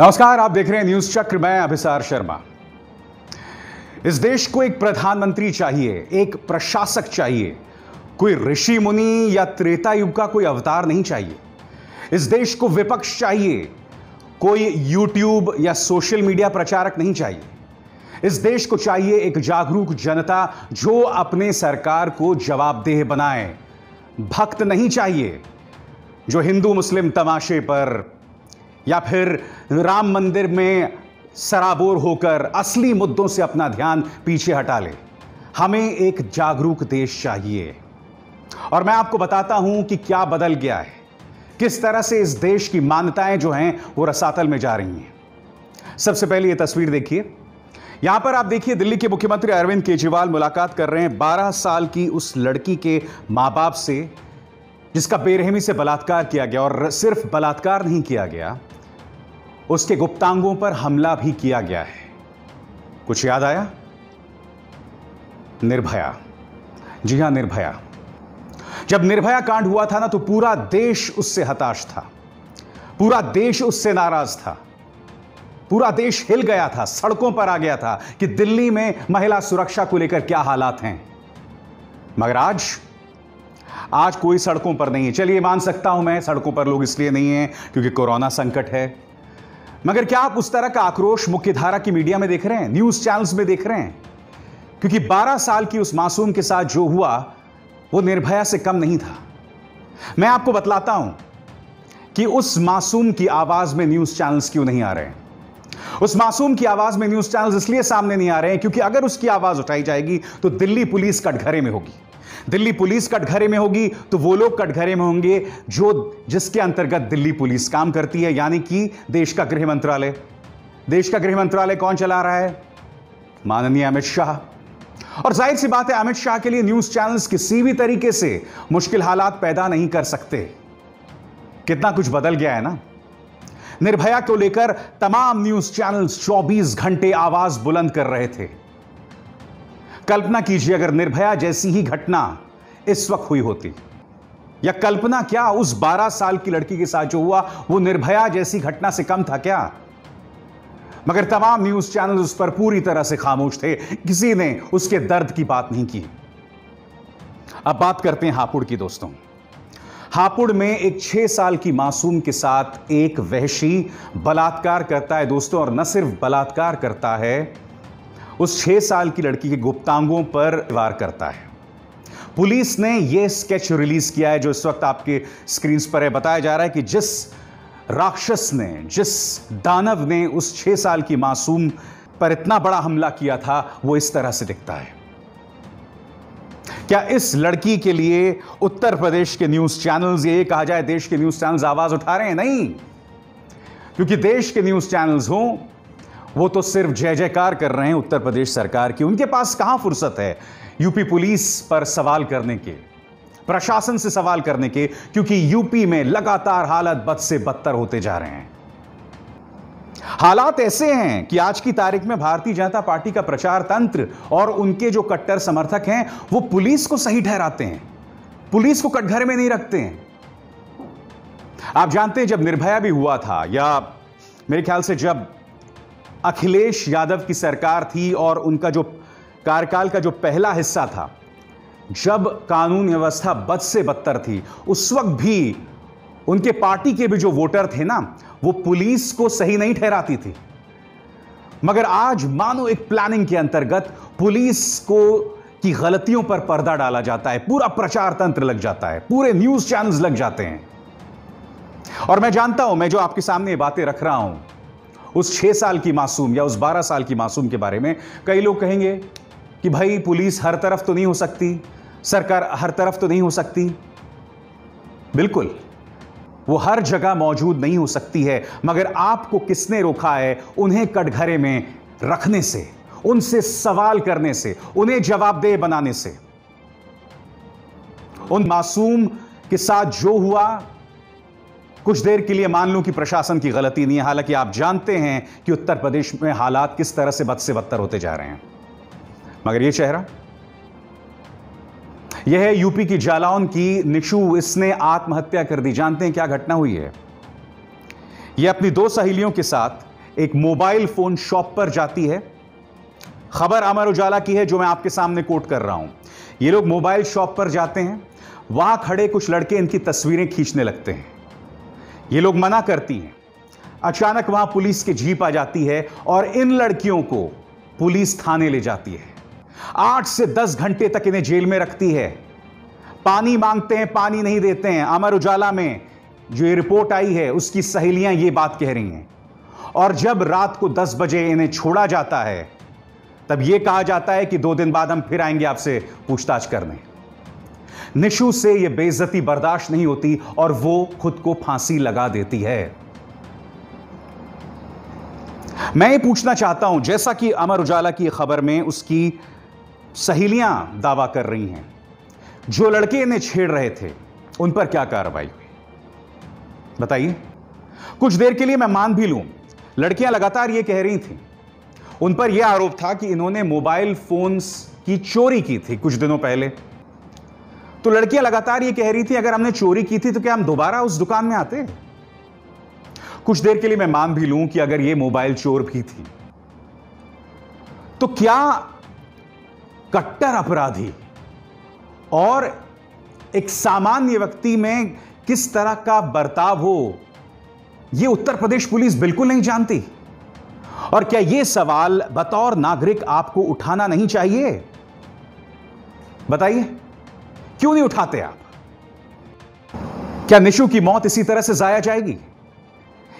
नमस्कार, आप देख रहे हैं न्यूज़ चक्र। मैं अभिसार शर्मा। इस देश को एक प्रधानमंत्री चाहिए, एक प्रशासक चाहिए। कोई ऋषि मुनि या त्रेता युग का कोई अवतार नहीं चाहिए। इस देश को विपक्ष चाहिए, कोई यूट्यूब या सोशल मीडिया प्रचारक नहीं चाहिए। इस देश को चाहिए एक जागरूक जनता जो अपने सरकार को जवाबदेह बनाए। भक्त नहीं चाहिए, जो हिंदू, मुस्लिम तमाशे पर या फिर राम मंदिर में सराबोर होकर असली मुद्दों से अपना ध्यान पीछे हटा ले। हमें एक जागरूक देश चाहिए। और मैं आपको बताता हूँ कि क्या बदल गया है। किस तरह से इस देश की मान्यताएँ जो हैं, वो रसातल में जा रही हैं। सबसे पहले ये तस्वीर देखिए। यहाँ पर आप देखिए दिल्ली के मुख्यमंत्री अरविंद केजरीवाल मुलाकात कर रहे हैं 12 साल की उस लड़की के माँ बाप से, जिसका बेरहमी से बलात्कार किया गया और सिर्फ़ बलात्कार नहीं किया गया उसके गुप्तांगों पर हमला भी किया गया है। कुछ याद आया? निर्भया। जी हाँ, निर्भया। जब निर्भया कांड हुआ था ना तो पूरा देश उससे हताश था। पूरा देश उससे नाराज़ था। पूरा देश हिल गया था, सड़कों पर आ गया था कि दिल्ली में महिला सुरक्षा को लेकर क्या हालात हैं। मगर आज आज कोई सड़कों पर नहीं है। चलिए, मान सकता हूँ मैं, सड़कों पर लोग इसलिए नहीं है क्योंकि कोरोना संकट है। मगर क्या आप उस तरह का आक्रोश मुख्यधारा की मीडिया में देख रहे हैं? न्यूज़ चैनल्स में देख रहे हैं? क्योंकि 12 साल की उस मासूम के साथ जो हुआ, वो निर्भया से कम नहीं था। मैं आपको बतलाता हूँ कि उस मासूम की आवाज़ में न्यूज़ चैनल्स क्यों नहीं आ रहे हैं। उस मासूम की आवाज़ में न्यूज़ चैनल्स इसलिए सामने नहीं आ रहे हैं क्योंकि अगर उसकी आवाज़ उठाई जाएगी तो दिल्ली पुलिस कटघरे में होगी। दिल्ली पुलिस कटघरे में होगी तो वो लोग कटघरे में होंगे जो जिसके अंतर्गत दिल्ली पुलिस काम करती है, यानी कि देश का गृह मंत्रालय। देश का गृह मंत्रालय कौन चला रहा है? माननीय अमित शाह। और ज़ाहिर सी बात है, अमित शाह के लिए न्यूज़ चैनल्स किसी भी तरीके से मुश्किल हालात पैदा नहीं कर सकते। कितना कुछ बदल गया है ना। निर्भया को लेकर तमाम न्यूज़ चैनल्स 24 घंटे आवाज़ बुलंद कर रहे थे। कल्पना कीजिए, अगर निर्भया जैसी ही घटना इस वक्त हुई होती। या कल्पना क्या उस 12 साल की लड़की के साथ जो हुआ, वो निर्भया जैसी घटना से कम था क्या? मगर तमाम न्यूज़ चैनल उस पर पूरी तरह से खामोश थे। किसी ने उसके दर्द की बात नहीं की। अब बात करते हैं हापुड़ की, दोस्तों। हापुड़ में एक छह साल की मासूम के साथ एक वहशी बलात्कार करता है, दोस्तों, और न सिर्फ़ बलात्कार करता है उस छह साल की लड़की के गुप्तांगों पर वार करता है। पुलिस ने यह स्केच रिलीज़ किया है, जो इस वक्त आपके स्क्रीन पर है। बताया जा रहा है कि जिस राक्षस ने, जिस दानव ने उस छह साल की मासूम पर इतना बड़ा हमला किया था, वो इस तरह से दिखता है। क्या इस लड़की के लिए उत्तर प्रदेश के न्यूज़ चैनल्स, ये कहा जाए देश के न्यूज़ चैनल्स आवाज़ उठा रहे हैं? नहीं। क्योंकि देश के न्यूज़ चैनल्स हों वो तो सिर्फ़ जय जयकार कर रहे हैं उत्तर प्रदेश सरकार की। उनके पास कहाँ फुर्सत है यूपी पुलिस पर सवाल करने के? प्रशासन से सवाल करने के? क्योंकि यूपी में लगातार हालत बद से बदतर होते जा रहे हैं। हालात ऐसे हैं कि आज की तारीख में भारतीय जनता पार्टी का प्रचार तंत्र और उनके जो कट्टर समर्थक हैं, वो पुलिस को सही ठहराते हैं। पुलिस को कटघरे में नहीं रखते हैं। आप जानते हैं जब निर्भया भी हुआ था या मेरे ख्याल से जब अखिलेश यादव की सरकार थी और उनका जो कार्यकाल का जो पहला हिस्सा था, जब कानून व्यवस्था बद से बदतर थी, उस वक्त भी उनके पार्टी के भी जो वोटर थे ना, वो पुलिस को सही नहीं ठहराती थी। मगर आज मानो एक प्लानिंग के अंतर्गत पुलिस को की गलतियों पर पर्दा डाला जाता है, पूरा प्रचार तंत्र लग जाता है, पूरे न्यूज़ चैनल्स लग जाते हैं। और मैं जानता हूँ, मैं जो आपके सामने बातें रख रहा हूँ उस छह साल की मासूम या उस बारह साल की मासूम के बारे में कई लोग कहेंगे कि भाई, पुलिस हर तरफ़ तो नहीं हो सकती, सरकार हर तरफ़ तो नहीं हो सकती। बिल्कुल, वो हर जगह मौजूद नहीं हो सकती है, मगर आपको किसने रोका है उन्हें कटघरे में रखने से, उनसे सवाल करने से, उन्हें जवाबदेह बनाने से। उन मासूम के साथ जो हुआ कुछ देर के लिए मान लूँ कि प्रशासन की गलती नहीं है। हालाँकि आप जानते हैं कि उत्तर प्रदेश में हालात किस तरह से बद से बदतर होते जा रहे हैं। मगर यह चेहरा? यह है यूपी की जालौन की निशु। इसने आत्महत्या कर दी। जानते हैं क्या घटना हुई है? यह अपनी दो सहेलियों के साथ एक मोबाइल फ़ोन शॉप पर जाती है। खबर अमर उजाला की है, जो मैं आपके सामने कोट कर रहा हूँ। ये लोग मोबाइल शॉप पर जाते हैं। वहाँ खड़े कुछ लड़के इनकी तस्वीरें खींचने लगते हैं। ये लोग मना करती हैं। अचानक वहाँ पुलिस की जीप आ जाती है और इन लड़कियों को पुलिस थाने ले जाती है। आठ से दस घंटे तक इन्हें जेल में रखती है। पानी मांगते हैं, पानी नहीं देते हैं। अमर उजाला में जो ये रिपोर्ट आई है, उसकी सहेलियाँ ये बात कह रही हैं। और जब रात को 10 बजे इन्हें छोड़ा जाता है, तब यह कहा जाता है कि दो दिन बाद हम फिर आएँगे आपसे पूछताछ करने। निशु से यह बेइज्जती बर्दाश्त नहीं होती और वो खुद को फांसी लगा देती है। मैं ये पूछना चाहता हूँ, जैसा कि अमर उजाला की खबर में उसकी सहेलियाँ दावा कर रही हैं, जो लड़के इन्हें छेड़ रहे थे, उन पर क्या कार्रवाई बताइए। कुछ देर के लिए मैं मान भी लूँ, लड़कियाँ लगातार यह कह रही थी, उन पर यह आरोप था कि इन्होंने मोबाइल फोन्स की चोरी की थी कुछ दिनों पहले। तो लड़कियाँ लगातार ये कह रही थी, अगर हमने चोरी की थी तो क्या हम दोबारा उस दुकान में आते? कुछ देर के लिए मैं मान भी लूँ कि अगर यह मोबाइल चोर भी थी तो क्या कट्टर अपराधी और एक सामान्य व्यक्ति में किस तरह का बर्ताव हो यह उत्तर प्रदेश पुलिस बिल्कुल नहीं जानती। और क्या यह सवाल बतौर नागरिक आपको उठाना नहीं चाहिए? बताइए। क्यों नहीं उठाते आप? क्या निशु की मौत इसी तरह से जाया जाएगी?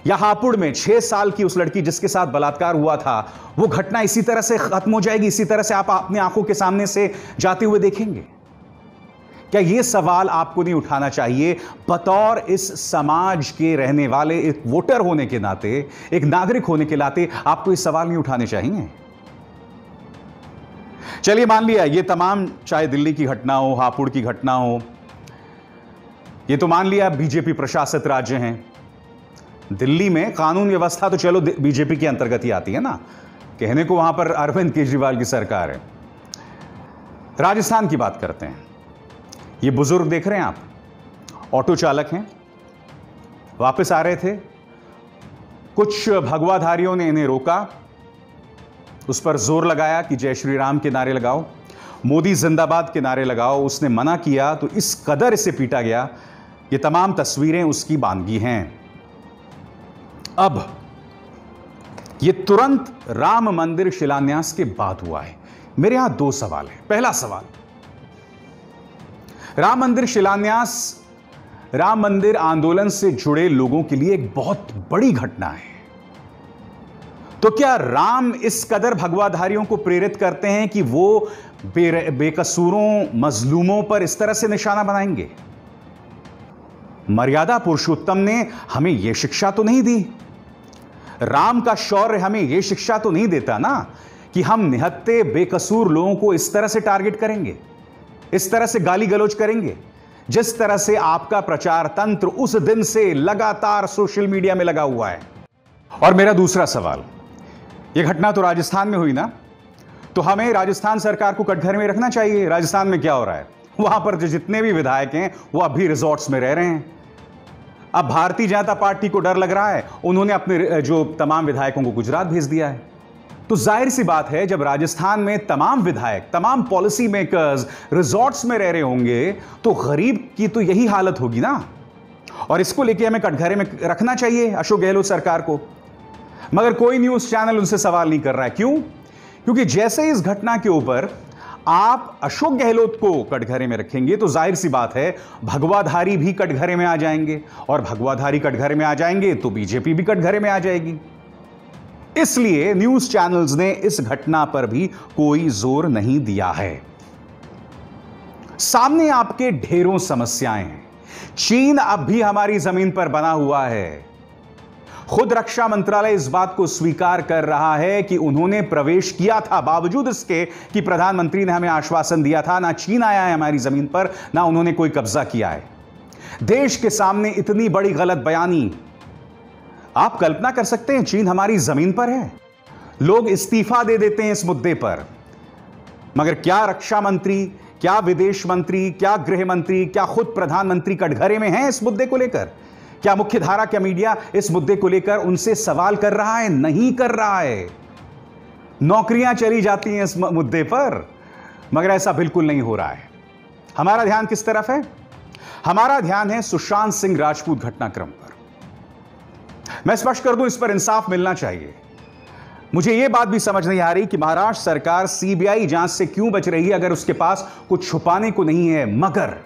या हापुड़ में छह साल की उस लड़की जिसके साथ बलात्कार हुआ था, वो घटना इसी तरह से खत्म हो जाएगी, इसी तरह से आप अपनी आँखों के सामने से जाते हुए देखेंगे? क्या यह सवाल आपको नहीं उठाना चाहिए? बतौर इस समाज के रहने वाले एक वोटर होने के नाते, एक नागरिक होने के नाते आपको इस सवाल नहीं उठाने चाहिए? चलिए मान लिया, ये तमाम चाहे दिल्ली की घटना हो, हापुड़ की घटना हो, ये तो मान लिया बीजेपी प्रशासित राज्य हैं। दिल्ली में कानून व्यवस्था तो चलो बीजेपी के अंतर्गत ही आती है ना। कहने को वहाँ पर अरविंद केजरीवाल की सरकार है। राजस्थान की बात करते हैं। ये बुज़ुर्ग देख रहे हैं आप? ऑटो चालक हैं। वापस आ रहे थे। कुछ भगवाधारियों ने इन्हें रोका। उस पर ज़ोर लगाया कि जय श्री राम के नारे लगाओ, मोदी जिंदाबाद के नारे लगाओ, उसने मना किया तो इस कदर इसे पीटा गया। ये तमाम तस्वीरें उसकी बानगी हैं। अब ये तुरंत राम मंदिर शिलान्यास के बाद हुआ है। मेरे यहाँ दो सवाल है। पहला सवाल, राम मंदिर शिलान्यास, राम मंदिर आंदोलन से जुड़े लोगों के लिए एक बहुत बड़ी घटना है। तो क्या राम इस कदर भगवाधारियों को प्रेरित करते हैं कि वो बे, बेकसूरों मजलूमों पर इस तरह से निशाना बनाएँगे? मर्यादा पुरुषोत्तम ने हमें यह शिक्षा तो नहीं दी। राम का शौर्य हमें यह शिक्षा तो नहीं देता ना कि हम निहत्ते बेकसूर लोगों को इस तरह से टारगेट करेंगे इस तरह से गाली गलोच करेंगे जिस तरह से आपका प्रचार तंत्र उस दिन से लगातार सोशल मीडिया में लगा हुआ है। और मेरा दूसरा सवाल यह घटना तो राजस्थान में हुई ना? तो हमें राजस्थान सरकार को कटघर में रखना चाहिए। राजस्थान में क्या हो रहा है? वहाँ पर जो जितने भी विधायक हैं, वो अभी रिजॉर्ट्स में रह रहे हैं। अब भारतीय जनता पार्टी को डर लग रहा है। उन्होंने अपने जो तमाम विधायकों को गुजरात भेज दिया है। तो ज़ाहिर सी बात है, जब राजस्थान में तमाम विधायक, तमाम पॉलिसी मेकर्स रिजॉर्ट्स में रह रहे होंगे तो गरीब की तो यही हालत होगी ना? और इसको लेके हमें कटघरे में रखना चाहिए, अशोक गहलोत सरकार को। मगर कोई न्यूज़ चैनल उनसे सवाल नहीं कर रहा है। क्यों? क्योंकि जैसे इस घटना के ऊपर आप अशोक गहलोत को कटघरे में रखेंगे तो ज़ाहिर सी बात है, भगवाधारी भी कटघरे में आ जाएँगे। और भगवाधारी कटघरे में आ जाएँगे तो बीजेपी भी कटघरे में आ जाएगी। इसलिए न्यूज़ चैनल्स ने इस घटना पर भी कोई ज़ोर नहीं दिया है। सामने आपके ढेरों समस्याएँ हैं। चीन अब भी हमारी ज़मीन पर बना हुआ है। खुद रक्षा मंत्रालय इस बात को स्वीकार कर रहा है कि उन्होंने प्रवेश किया था। बावजूद इसके कि प्रधानमंत्री ने हमें आश्वासन दिया था, ना चीन आया है हमारी ज़मीन पर, ना उन्होंने कोई कब्जा किया है। देश के सामने इतनी बड़ी गलत बयानी। आप कल्पना कर सकते हैं, चीन हमारी ज़मीन पर है। लोग इस्तीफा दे देते हैं इस मुद्दे पर। मगर क्या रक्षा मंत्री, क्या विदेश मंत्री, क्या गृह मंत्री, क्या खुद प्रधानमंत्री कटघरे में हैं इस मुद्दे को लेकर? क्या मुख्यधारा का मीडिया इस मुद्दे को लेकर उनसे सवाल कर रहा है, नहीं कर रहा है? नौकरियाँ चली जाती हैं इस मुद्दे पर, मगर ऐसा बिल्कुल नहीं हो रहा है। हमारा ध्यान किस तरफ़ है? हमारा ध्यान है सुशांत सिंह राजपूत घटनाक्रम पर। मैं स्पष्ट कर दूँ, इस पर इंसाफ मिलना चाहिए। मुझे यह बात भी समझ नहीं आ रही कि महाराष्ट्र सरकार सीबीआई जाँच से क्यों बच रही है अगर उसके पास कुछ छुपाने को नहीं है, मगर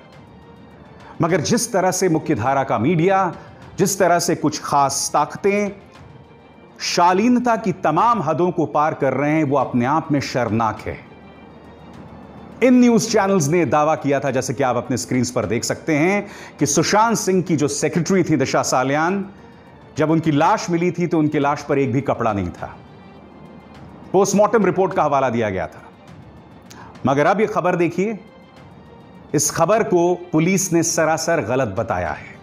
मगर जिस तरह से मुख्यधारा का मीडिया, जिस तरह से कुछ खास ताकतें, शालीनता की तमाम हदों को पार कर रहे हैं, वो अपने आप में शर्मनाक है। इन न्यूज़ चैनल्स ने दावा किया था, जैसे कि आप अपने स्क्रीन पर देख सकते हैं, कि सुशांत सिंह की जो सेक्रेटरी थी दिशा सालियान, जब उनकी लाश मिली थी तो उनकी लाश पर एक भी कपड़ा नहीं था। पोस्टमार्टम रिपोर्ट का हवाला दिया गया था। मगर अब यह खबर देखिए इस खबर को पुलिस ने सरासर गलत बताया है।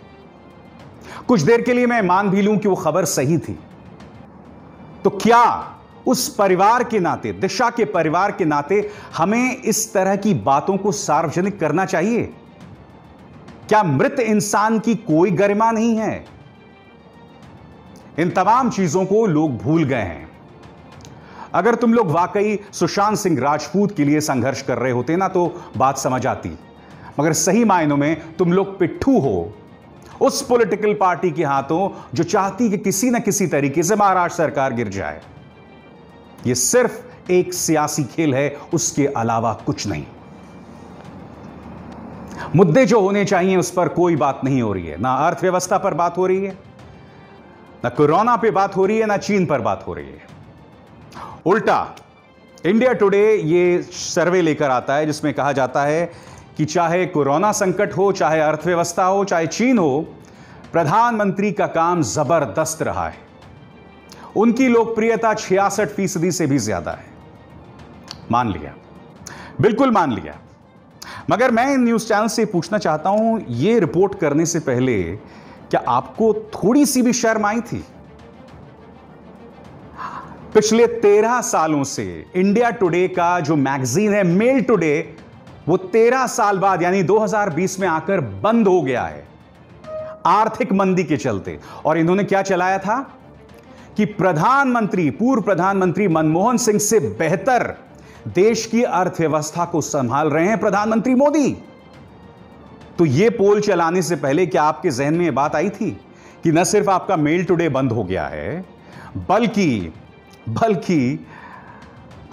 कुछ देर के लिए मैं मान भी लूँ कि वो खबर सही थी। तो क्या उस परिवार के नाते, दिशा के परिवार के नाते हमें इस तरह की बातों को सार्वजनिक करना चाहिए? क्या मृत इंसान की कोई गरिमा नहीं है? इन तमाम चीज़ों को लोग भूल गए हैं। अगर तुम लोग वाकई सुशांत सिंह राजपूत के लिए संघर्ष कर रहे होते ना तो बात समझ आती। मगर सही मायनों में तुम लोग पिट्ठू हो। उस पॉलिटिकल पार्टी के हाथों जो चाहती कि किसी ना किसी तरीके से महाराष्ट्र सरकार गिर जाए। यह सिर्फ़ एक सियासी खेल है, उसके अलावा कुछ नहीं। मुद्दे जो होने चाहिए उस पर कोई बात नहीं हो रही है। ना अर्थव्यवस्था पर बात हो रही है, ना कोरोना पे बात हो रही है, ना चीन पर बात हो रही है। उल्टा इंडिया टुडे ये सर्वे लेकर आता है, जिसमें कहा जाता है कि चाहे कोरोना संकट हो, चाहे अर्थव्यवस्था हो, चाहे चीन हो, प्रधानमंत्री का काम ज़बरदस्त रहा है। उनकी लोकप्रियता छियासठ फ़ीसदी से भी ज़्यादा है। मान लिया। बिल्कुल मान लिया। मगर मैं इन न्यूज़ चैनल से पूछना चाहता हूँ यह रिपोर्ट करने से पहले, क्या आपको थोड़ी सी भी शर्म आई थी? पिछले तेरह सालों से, इंडिया टुडे का जो मैगजीन है, मेल टुडे वो तेरह साल बाद, यानी 2020 में आकर बंद हो गया है, आर्थिक मंदी के चलते। और इन्होंने क्या चलाया था कि प्रधानमंत्री, पूर्व प्रधानमंत्री मनमोहन सिंह से बेहतर देश की अर्थव्यवस्था को संभाल रहे हैं प्रधानमंत्री मोदी। तो यह पोल चलाने से पहले क्या आपके जहन में यह बात आई थी कि न सिर्फ़ आपका मेल टुडे बंद हो गया है, बल्कि बल्कि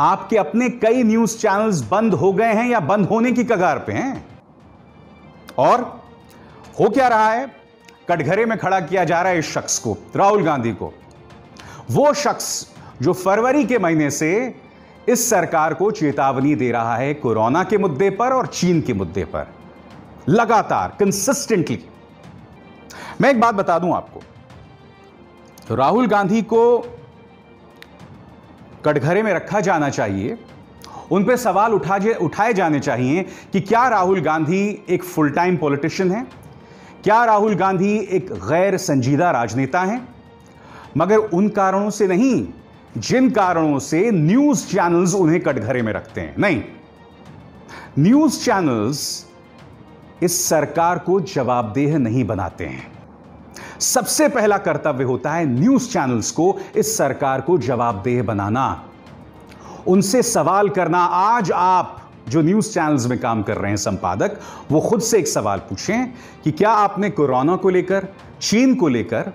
आपके अपने कई न्यूज़ चैनल्स बंद हो गए हैं या बंद होने की कगार पे हैं? और हो क्या रहा है? कटघरे में खड़ा किया जा रहा है इस शख्स को, राहुल गांधी को। वो शख्स जो फरवरी के महीने से इस सरकार को चेतावनी दे रहा है कोरोना के मुद्दे पर और चीन के मुद्दे पर, लगातार कंसिस्टेंटली मैं एक बात बता दूँ आपको। राहुल गांधी को कटघरे में रखा जाना चाहिए। उन पर सवाल उठा उठाए जाने चाहिए कि क्या राहुल गांधी एक फुल टाइम पॉलिटिशियन है? क्या राहुल गांधी एक गैर संजीदा राजनेता है? मगर उन कारणों से नहीं, जिन कारणों से न्यूज़ चैनल्स उन्हें कटघरे में रखते हैं। नहीं न्यूज़ चैनल्स इस सरकार को जवाबदेह नहीं बनाते हैं। सबसे पहला कर्तव्य होता है न्यूज़ चैनल्स को इस सरकार को जवाबदेह बनाना। उनसे सवाल करना। आज आप जो न्यूज़ चैनल्स में काम कर रहे हैं संपादक, वो खुद से एक सवाल पूछें कि क्या आपने कोरोना को लेकर, चीन को लेकर,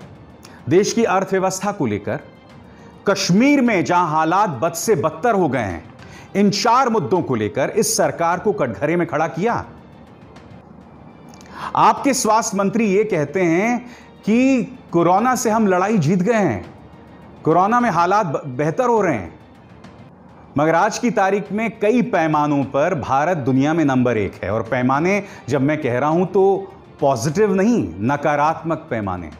देश की अर्थव्यवस्था को लेकर, कश्मीर में जहाँ हालात बद से बदतर हो गए हैं, इन चार मुद्दों को लेकर इस सरकार को कटघरे में खड़ा किया? आपके स्वास्थ्य मंत्री यह कहते हैं कि कोरोना से हम लड़ाई जीत गए हैं। कोरोना में हालात बेहतर हो रहे हैं। मगर आज की तारीख में कई पैमानों पर भारत दुनिया में नंबर एक है। और पैमाने, जब मैं कह रहा हूँ तो पॉजिटिव नहीं, नकारात्मक पैमाने।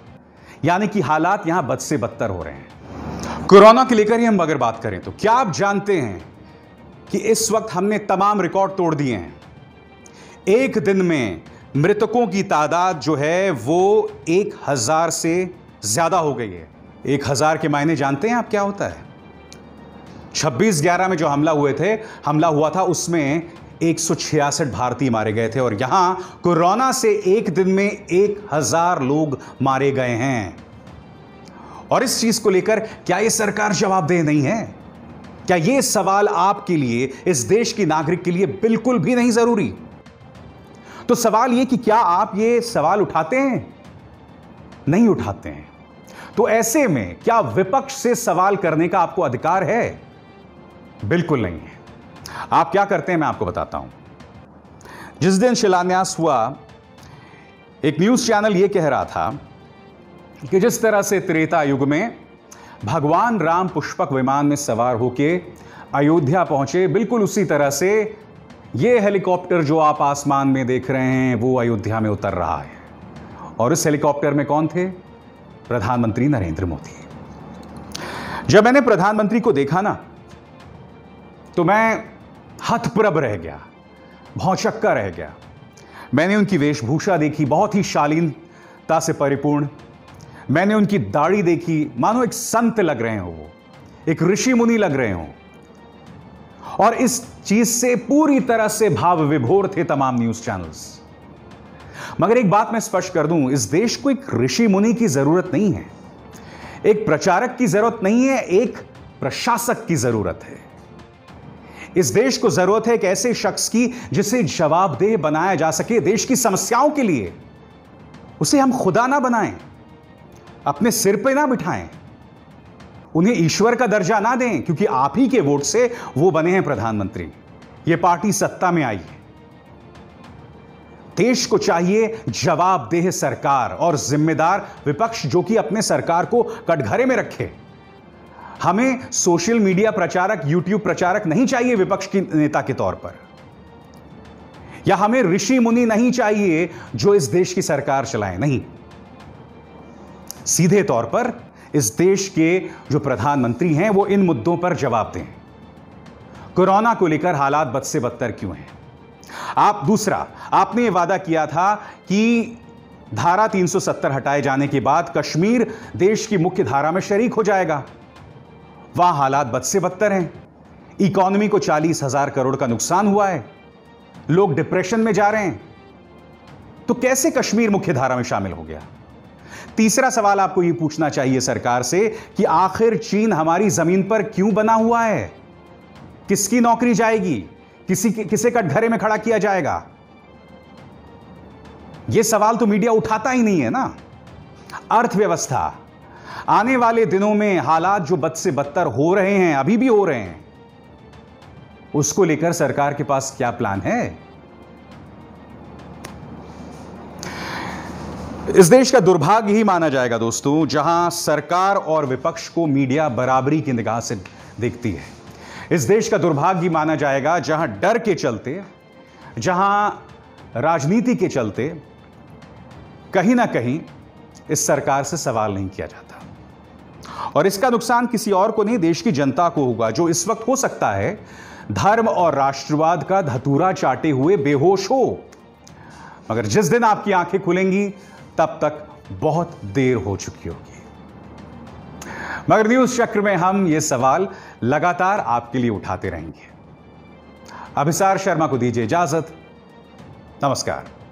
यानी कि हालात यहाँ बद से बदतर हो रहे हैं। कोरोना के लेकर ही हम अगर बात करें तो क्या आप जानते हैं कि इस वक्त हमने तमाम रिकॉर्ड तोड़ दिए हैं? एक दिन में मृतकों की तादाद जो है वो एक हज़ार से ज़्यादा हो गई है। एक हज़ार के मायने जानते हैं आप क्या होता है? 26 ग्यारह में जो हमला हुए थे, हमला हुआ था उसमें 166 भारतीय मारे गए थे और यहाँ कोरोना से एक दिन में एक हज़ार लोग मारे गए हैं। और इस चीज़ को लेकर क्या यह सरकार जवाबदेह नहीं है? क्या यह सवाल आपके लिए, इस देश की नागरिक के लिए बिल्कुल भी नहीं ज़रूरी? तो सवाल यह कि क्या आप ये सवाल उठाते हैं? नहीं उठाते हैं। तो ऐसे में क्या विपक्ष से सवाल करने का आपको अधिकार है? बिल्कुल नहीं है। आप क्या करते हैं मैं आपको बताता हूँ। जिस दिन शिलान्यास हुआ, एक न्यूज़ चैनल यह कह रहा था कि जिस तरह से त्रेता युग में भगवान राम पुष्पक विमान में सवार होकर अयोध्या पहुँचे, बिल्कुल उसी तरह से यह हेलीकॉप्टर जो आप आसमान में देख रहे हैं, वो अयोध्या में उतर रहा है। और इस हेलीकॉप्टर में कौन थे? प्रधानमंत्री नरेंद्र मोदी। जब मैंने प्रधानमंत्री को देखा ना तो मैं हथप्रभ रह गया भौचक्का रह गया। मैंने उनकी वेशभूषा देखी, बहुत ही शालीनता से परिपूर्ण। मैंने उनकी दाढ़ी देखी, मानो एक संत लग रहे हो वो, एक ऋषि मुनि लग रहे हो। और इस चीज़ से पूरी तरह से भाव विभोर थे तमाम न्यूज़ चैनल्स। मगर एक बात मैं स्पष्ट कर दूँ, इस देश को एक ऋषि मुनि की ज़रूरत नहीं है। एक प्रचारक की ज़रूरत नहीं है, एक प्रशासक की ज़रूरत है। इस देश को ज़रूरत है एक ऐसे शख्स की जिसे जवाबदेह बनाया जा सके देश की समस्याओं के लिए। उसे हम खुदा ना बनाएँ, अपने सिर पे ना बिठाएँ। उन्हें ईश्वर का दर्जा ना दें, क्योंकि आप ही के वोट से वो बने हैं प्रधानमंत्री। ये पार्टी सत्ता में आई है। देश को चाहिए जवाबदेह सरकार और जिम्मेदार विपक्ष जो कि अपने सरकार को कटघरे में रखे। हमें सोशल मीडिया प्रचारक यूट्यूब प्रचारक नहीं चाहिए विपक्ष की नेता के तौर पर। या हमें ऋषि मुनि नहीं चाहिए जो इस देश की सरकार चलाए। नहीं। सीधे तौर पर इस देश के जो प्रधानमंत्री हैं, वो इन मुद्दों पर जवाब दें। कोरोना को लेकर हालात बद से बदतर क्यों हैं? आप दूसरा, आपने वादा किया था कि धारा 370 हटाए जाने के बाद कश्मीर देश की मुख्य धारा में शरीक हो जाएगा। वहाँ हालात बद से बदतर हैं। इकोनॉमी को चालीस हज़ार करोड़ का नुकसान हुआ है। लोग डिप्रेशन में जा रहे हैं। तो कैसे कश्मीर मुख्य धारा में शामिल हो गया? तीसरा सवाल आपको यह पूछना चाहिए सरकार से कि आखिर चीन हमारी ज़मीन पर क्यों बना हुआ है? किसकी नौकरी जाएगी? किसी किसे कटघरे में खड़ा किया जाएगा? यह सवाल तो मीडिया उठाता ही नहीं है ना। अर्थव्यवस्था, आने वाले दिनों में हालात जो बद से बदतर हो रहे हैं, अभी भी हो रहे हैं, उसको लेकर सरकार के पास क्या प्लान है? इस देश का दुर्भाग्य ही माना जाएगा दोस्तों, जहाँ सरकार और विपक्ष को मीडिया बराबरी की निगाह से देखती है। इस देश का दुर्भाग्य माना जाएगा, जहाँ डर के चलते, जहाँ राजनीति के चलते कहीं ना कहीं इस सरकार से सवाल नहीं किया जाता। और इसका नुकसान किसी और को नहीं, देश की जनता को होगा, जो इस वक्त हो सकता है, धर्म और राष्ट्रवाद का धतूरा चाटे हुए बेहोश हो। मगर जिस दिन आपकी आँखें खुलेंगी तब तक बहुत देर हो चुकी होगी। मगर न्यूज़ चक्र में हम ये सवाल लगातार आपके लिए उठाते रहेंगे। अभिसार शर्मा को दीजिए इजाज़त। नमस्कार।